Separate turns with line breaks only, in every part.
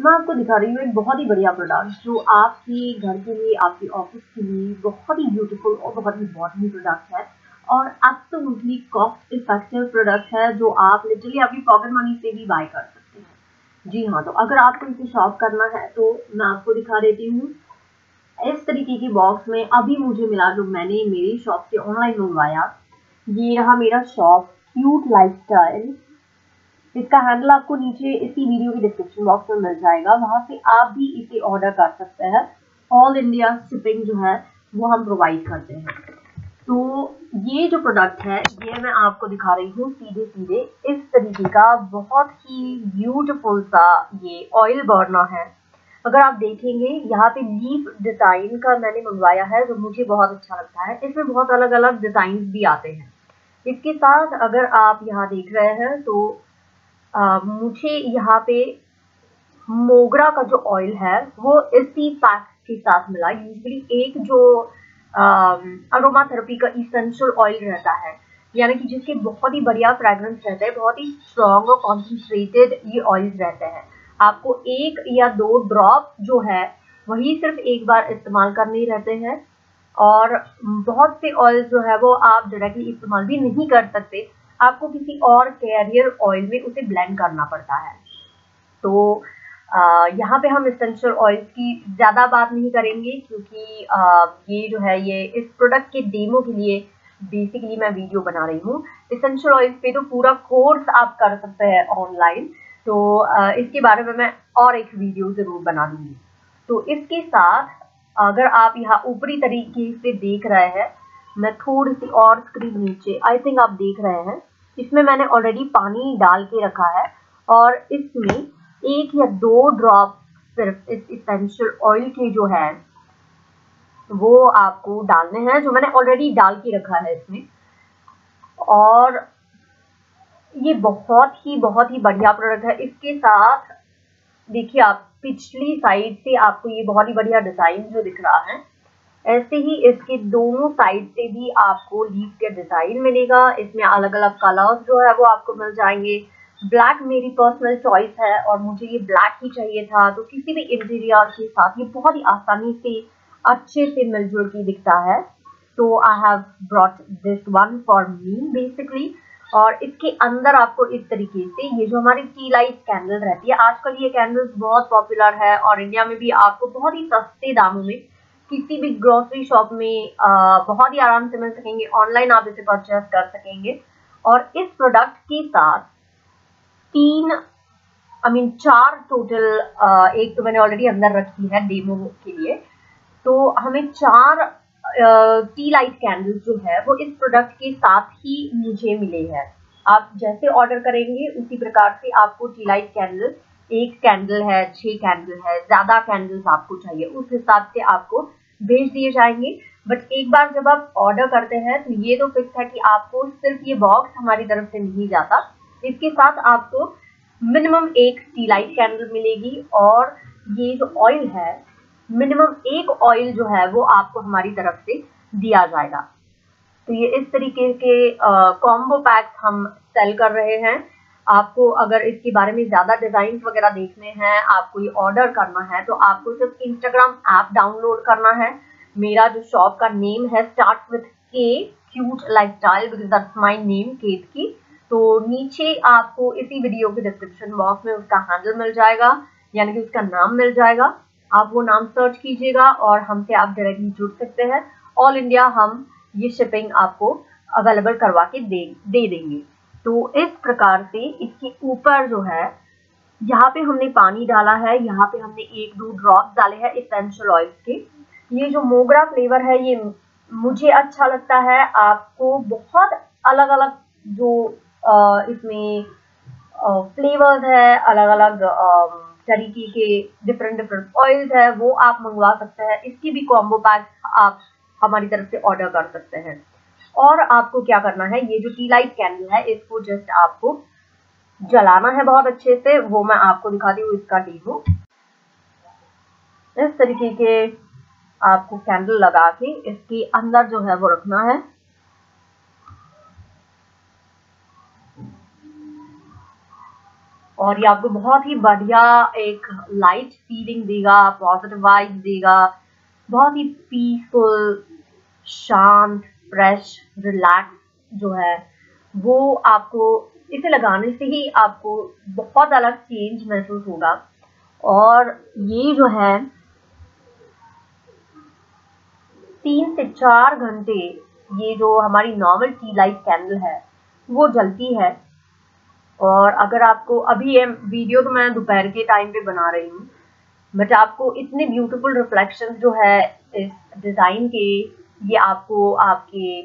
मैं आपको दिखा रही हूँ एक बहुत ही बढ़िया प्रोडक्ट जो आपके घर के लिए, आपके ऑफ़िस के लिए बहुत ही ब्यूटीफुल और बहुत ही इंपॉर्टेंट प्रोडक्ट है। और एब्सोल्युटली कॉस्ट इफ़ेक्टिव प्रोडक्ट है जो आप लिटरली अपनी पॉकेट मनी से भी बाय कर सकते हैं। जी हाँ तो अगर आपको इसे शॉप करना है तो मैं आपको दिखा देती हूँ। इस तरीके की बॉक्स में अभी मुझे मिला जो मैंने मेरी शॉप से ऑनलाइन मंगवाया, ये रहा मेरा शॉप क्यूट लाइफस्टाइल इसका हैंडल आपको नीचे इसी वीडियो के डिस्क्रिप्शन बॉक्स में मिल जाएगा। वहाँ से आप भी इसे ऑर्डर कर सकते हैं। ऑल इंडिया शिपिंग जो है, वो हम प्रोवाइड करते हैं। तो ये जो प्रोडक्ट है, ये मैं आपको दिखा रही हूँ सीधे सीधे। इस तरीके का बहुत ही ब्यूटीफुल सा ये ऑयल बर्नर है। अगर आप देखेंगे, यहाँ पे लीफ डिज़ाइन का मैंने मंगवाया है, जो मुझे बहुत अच्छा लगता है। इसमें बहुत अलग अलग डिज़ाइन भी आते हैं। इसके साथ अगर आप यहाँ देख रहे हैं तो मुझे यहाँ पे मोगरा का जो ऑयल है, वो इसी पैक के साथ मिला। यूजली एक जो अरोमा थेरेपी का इसेंशियल ऑयल रहता है, यानी कि जिसके बहुत ही बढ़िया फ्रेग्रेंस रहते हैं, बहुत ही स्ट्रॉन्ग और कॉन्सेंट्रेटेड ये ऑयल रहते हैं। आपको एक या दो ड्रॉप जो है, वही सिर्फ़ एक बार इस्तेमाल करने रहते हैं। और बहुत से ऑयल जो है, वो आप डायरेक्टली इस्तेमाल भी नहीं कर सकते। आपको किसी और कैरियर ऑयल में उसे ब्लेंड करना पड़ता है। तो यहाँ पे हम इसेंशियल ऑयल्स की ज़्यादा बात नहीं करेंगे क्योंकि आ, ये जो है ये इस प्रोडक्ट के डेमो के लिए बेसिकली मैं वीडियो बना रही हूँ। इसेंशियल ऑयल्स पे तो पूरा कोर्स आप कर सकते हैं ऑनलाइन तो आ, इसके बारे में मैं और एक वीडियो ज़रूर बना दूँगी। तो इसके साथ अगर आप यहाँ ऊपरी तरीके से देख रहे हैं मैं थोड़ी सी और स्क्रीन नीचे आई थिंक आप देख रहे हैं। इसमें मैंने ऑलरेडी पानी डाल के रखा है और इसमें एक या दो ड्रॉप सिर्फ़ इस इसेंशियल ऑयल के जो है, वो आपको डालने हैं, जो मैंने ऑलरेडी डाल के रखा है इसमें। और ये बहुत ही बहुत ही बढ़िया प्रोडक्ट है। इसके साथ, देखिए आप, पिछली साइड से आपको ये बहुत ही बढ़िया डिज़ाइन जो दिख रहा है ऐसे ही इसके दोनों साइड से भी आपको लीफ के डिज़ाइन मिलेगा। इसमें अलग अलग कलर्स जो है वो आपको मिल जाएँगे। ब्लैक मेरी पर्सनल चॉइस है और मुझे ये ब्लैक ही चाहिए था। तो किसी भी इंटीरियर के साथ ये बहुत ही आसानी से, अच्छे से मिलजुल के दिखता है। तो I have brought this one for me basically और इसके अंदर आपको इस तरीके से ये जो हमारी टी लाइट कैंडल रहती है, आजकल ये कैंडल्स बहुत पॉपुलर है और इंडिया में भी आपको बहुत ही सस्ते दामों में किसी भी ग्रोसरी शॉप में आ, बहुत ही आराम से मिल सकेंगे। ऑनलाइन आप इसे परचेस कर सकेंगे। और इस प्रोडक्ट के साथ तीन आई मीन चार टोटल एक तो मैंने ऑलरेडी अंदर रखी है डेमो के लिए। तो हमें चार टी लाइट कैंडल्स जो है वो इस प्रोडक्ट के साथ ही मुझे मिले हैं। आप जैसे ऑर्डर करेंगे उसी प्रकार से आपको टी लाइट कैंडल एक कैंडल है छह कैंडल है ज़्यादा कैंडल्स आपको चाहिए। उस हिसाब से आपको भेज दिए जाएँगे। बट एक बार जब आप ऑर्डर करते हैं तो ये तो फिक्स है कि आपको सिर्फ़ ये बॉक्स हमारी तरफ़ से नहीं जाता। इसके साथ आपको मिनिमम एक टी लाइट कैंडल मिलेगी और ये जो ऑयल है मिनिमम एक ऑयल जो है, वो आपको हमारी तरफ़ से दिया जाएगा। तो ये इस तरीके के कॉम्बो पैक्स हम सेल कर रहे हैं। आपको अगर इसके बारे में ज़्यादा डिज़ाइन वगैरह देखने हैं आपको ये ऑर्डर करना है तो आपको सिर्फ़ इंस्टाग्राम ऐप डाउनलोड करना है। मेरा जो शॉप का नेम है start with K cute life style because that's my name Ketki. तो नीचे आपको इसी वीडियो के डिस्क्रिप्शन बॉक्स में उसका हैंडल मिल जाएगा, यानी कि उसका नाम मिल जाएगा। आप वो नाम सर्च कीजिएगा और हमसे आप डायरेक्टली जुड़ सकते हैं। ऑल इंडिया हम ये शिपिंग आपको अवेलेबल करवा के दे दे देंगे। तो इस प्रकार से इसके ऊपर जो है, यहाँ पे हमने पानी डाला है, यहाँ पे हमने एक दो ड्रॉप डाले हैं इसेंशियल ऑयल के। ये जो मोगरा फ्लेवर है, ये मुझे अच्छा लगता है, आपको बहुत अलग अलग जो इसमें फ्लेवर्स है अलग अलग तरीके के डिफरेंट डिफरेंट ऑयल्स है, वो आप मंगवा सकते हैं। इसकी भी कॉम्बो पैक आप हमारी तरफ़ से ऑर्डर कर सकते हैं। और आपको क्या करना है, ये जो टी लाइट कैंडल है, इसको जस्ट आपको जलाना है बहुत अच्छे से। वो मैं आपको दिखाती हूँ इसका डेमो इस तरीके के आपको कैंडल लगा के इसके अंदर जो है वो रखना है। और ये आपको बहुत ही बढ़िया एक लाइट फीलिंग देगा पॉजिटिव वाइब देगा। बहुत ही पीसफुल शांत फ्रेश रिलैक्स जो है, वो आपको इसे लगाने से ही आपको बहुत अलग चेंज महसूस होगा। और ये जो है, तीन से चार घंटे ये जो हमारी नॉर्मल टी लाइट कैंडल है, वो जलती है। और अगर आपको, अभी ये वीडियो तो मैं दोपहर के टाइम पे बना रही हूँ बट आपको इतने ब्यूटीफुल रिफ्लेक्शन जो है इस डिज़ाइन के ये आपको आपके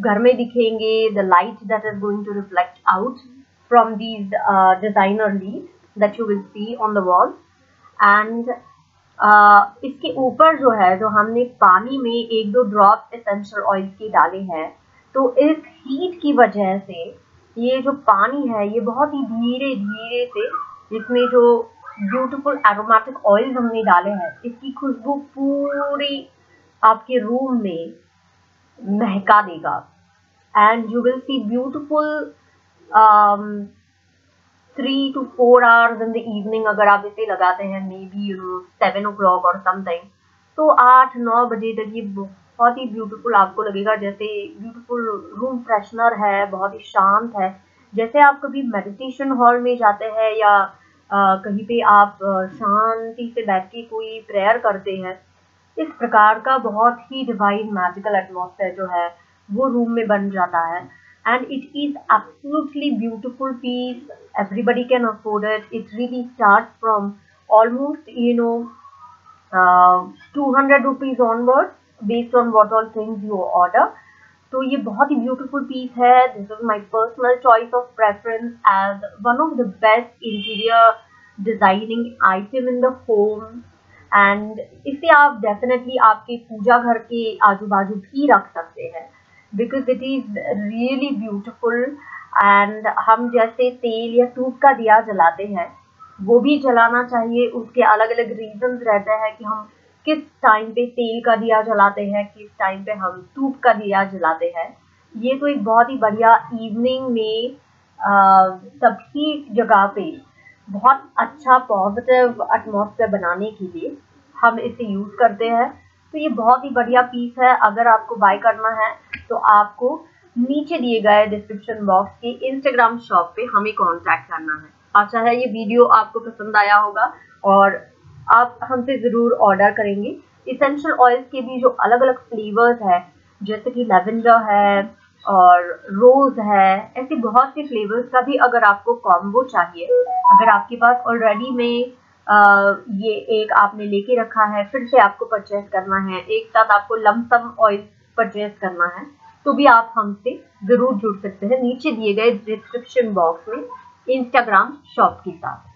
घर में दिखेंगे the light that is going to reflect out from these designer lead that you will see on the wall and इसके ऊपर जो है, जो हमने पानी में एक दो ड्रॉप एसेंशियल ऑयल के डाले हैं तो इस हीट की वजह से ये जो पानी है, ये बहुत ही धीरे धीरे से इसमें जो ब्यूटीफुल एरोमेटिक ऑयल हमने डाले हैं, इसकी खुशबू पूरी आपके रूम में महका देगा। And you will see beautiful three to four hours in the evening अगर आप इसे लगाते हैं maybe you know seven o'clock और समथिंग तो आठ नौ बजे तक ये बहुत ही ब्यूटीफुल आपको लगेगा जैसे ब्यूटीफुल रूम फ्रेशनर है बहुत ही शांत है। जैसे आप कभी मेडिटेशन हॉल में जाते हैं या आ, कहीं पे आप शांति से बैठ के कोई प्रेयर करते हैं इस प्रकार का बहुत ही डिवाइन मैजिकल एटमोसफेयर जो है, वो रूम में बन जाता है। And it is absolutely beautiful piece everybody can afford it it really start from almost you know two hundred rupees onward based on what all things you order तो ये बहुत ही ब्यूटिफुल पीस है. This is my personal choice of preference as one of the best interior designing item in the home and इसे आप definitely आपके पूजा घर के आजू बाजू भी रख सकते हैं। Because it is really beautiful and हम जैसे तेल या टूप का दिया जलाते हैं, वो भी जलाना चाहिए। उसके अलग अलग रीजंस रहते हैं कि हम किस टाइम पे तेल का दिया जलाते हैं, किस टाइम पे हम टूप का दिया जलाते हैं। ये तो एक बहुत ही बढ़िया इवनिंग में सभी जगह पे बहुत अच्छा पॉजिटिव एटमोसफेयर बनाने के लिए हम इसे यूज़ करते हैं। तो ये बहुत ही बढ़िया पीस है। अगर आपको बाय करना है तो आपको नीचे दिए गए डिस्क्रिप्शन बॉक्स के इंस्टाग्राम शॉप पे हमें कांटेक्ट करना है। आशा है, ये वीडियो आपको पसंद आया होगा और आप हमसे ज़रूर ऑर्डर करेंगे। इसेंशियल ऑयल्स के भी जो अलग अलग फ्लेवर्स है, जैसे कि लेवेंडर है और रोज है ऐसे बहुत से फ्लेवर्स का भी अगर आपको कॉम्बो चाहिए। अगर आपके पास ऑलरेडी में आ, ये एक आपने लेके रखा है फिर से आपको परचेज करना है एक साथ आपको लमसम ऑयल परचेज करना है तो भी आप हमसे ज़रूर जुड़ सकते हैं नीचे दिए गए डिस्क्रिप्शन बॉक्स में इंस्टाग्राम शॉप के साथ।